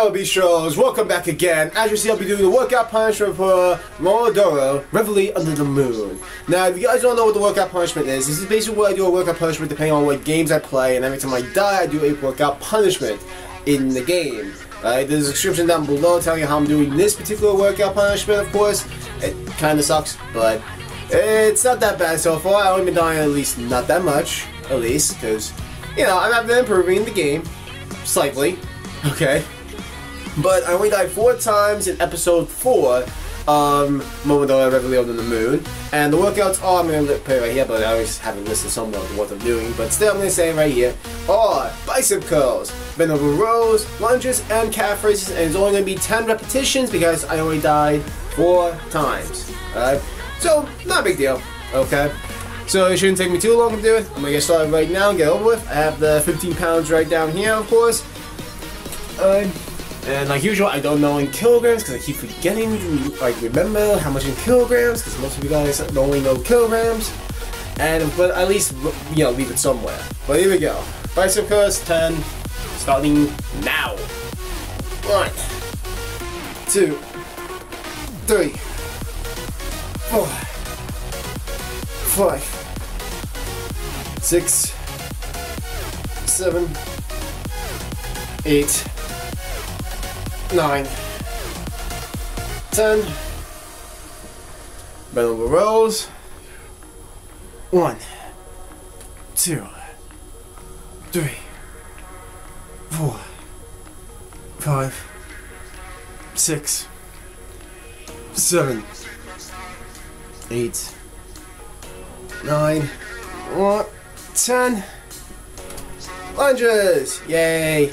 Hello, Bistros. Welcome back again. As you see, I'll be doing the workout punishment for Momodora, Reverie Under the Moon. Now, if you guys don't know what the workout punishment is, this is basically what I do a workout punishment depending on what games I play, and every time I die, I do a workout punishment in the game. Right, there's a description down below telling you how I'm doing this particular workout punishment, of course. It kinda sucks, but it's not that bad so far. I've only been dying at least not that much, at least, because, you know, I've been improving the game, slightly, okay? But I only died four times in episode four, um, Momodora Reverie Under the Moon. And the workouts are, I'm going to put right here, but I always haven't listed some of what I'm doing. But still, I'm going to say right here, are bicep curls, bend over rows, lunges, and calf raises. And it's only going to be 10 repetitions because I only died four times. Alright? So, not a big deal. Okay? So it shouldn't take me too long to do it. I'm gonna get started right now and get over with. I have the 15 pounds right down here, of course. Uh, and like usual, I don't know in kilograms because I keep forgetting to like remember how much in kilograms because most of you guys only know kilograms. And but at least you know leave it somewhere. But here we go. Bicep curls 10, starting now. One, two, three, four, five, six, seven, eight nine, ten. Bend over rows. One, two, three, four, five, six, seven, eight, nine, one, ten. Lunges! Yay!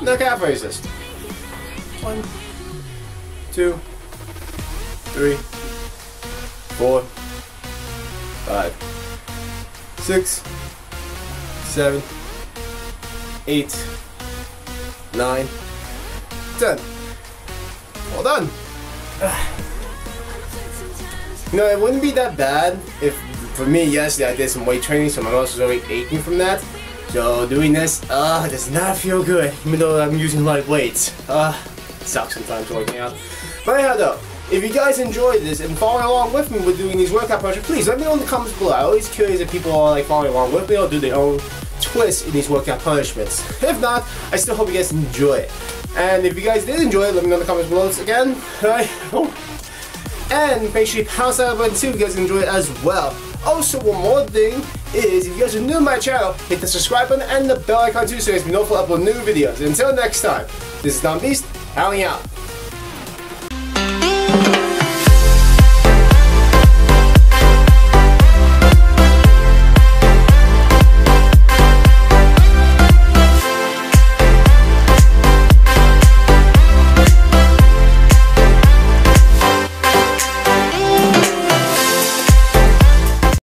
No calf raises. One, two, three, four, five, six, seven, eight, nine, ten. Well done. Know, it wouldn't be that bad if, for me, yesterday I did some weight training, so my muscles are already aching from that. So doing this, uh, does not feel good, even though I'm using light weights. Uh, sucks sometimes working out. But anyhow though, if you guys enjoyed this and following along with me with doing these workout projects, please let me know in the comments below. I'm always curious if people are like following along with me or do their own twist in these workout punishments. If not, I still hope you guys enjoy it. And if you guys did enjoy it, let me know in the comments below again. Right? And make sure you pound that button too if you guys enjoy it as well. Also, one more thing is, if you guys are new to my channel, hit the subscribe button and the bell icon too so you guys be notified upload new videos. And until next time, this is Dom Beast, howling out.